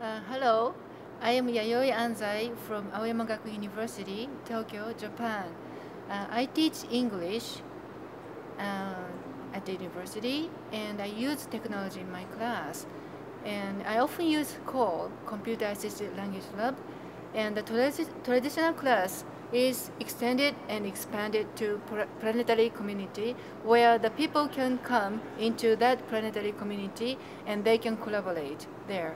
Uh, hello, I am Yayoi Anzai from Aoyama Gakuin University, Tokyo, Japan. Uh, I teach English uh, at the university and I use technology in my class. And I often use CALL, Computer Assisted Language Lab, and the tradi traditional class is extended and expanded to planetary community where the people can come into that planetary community and they can collaborate there.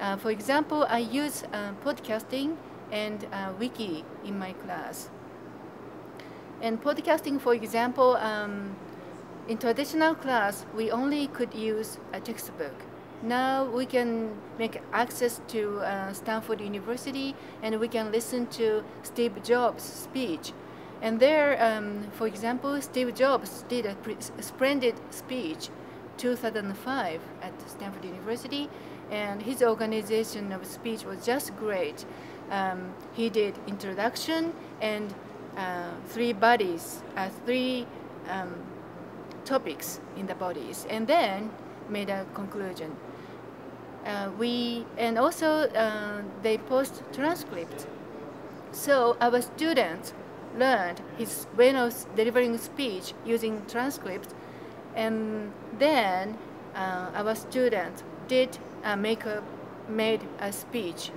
Uh, for example, I use uh, podcasting and uh, wiki in my class. And podcasting, for example, um, in traditional class, we only could use a textbook. Now we can make access to uh, Stanford University and we can listen to Steve Jobs' speech. And there, um, for example, Steve Jobs did a splendid speech 2005 at Stanford University and his organization of speech was just great. Um, he did introduction and uh, three bodies, uh, three um, topics in the bodies, and then made a conclusion. Uh, we and also uh, they post transcript. So our students learned his way of delivering speech using transcript, and then uh, our students did uh, make a made a speech,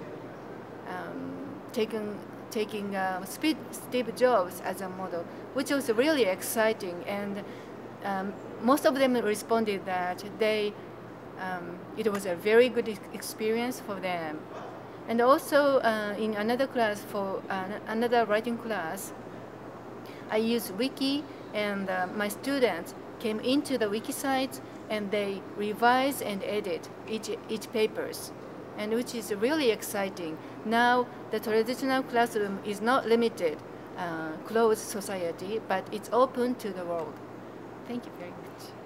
um, taking taking uh, Steve Jobs as a model, which was really exciting and um, most of them responded that they um, it was a very good experience for them. And also uh, in another class for uh, another writing class, I used Wiki and uh, my students came into the Wiki site and they revise and edit each, each papers and which is really exciting. Now the traditional classroom is not limited, uh, closed society, but it's open to the world. Thank you very much.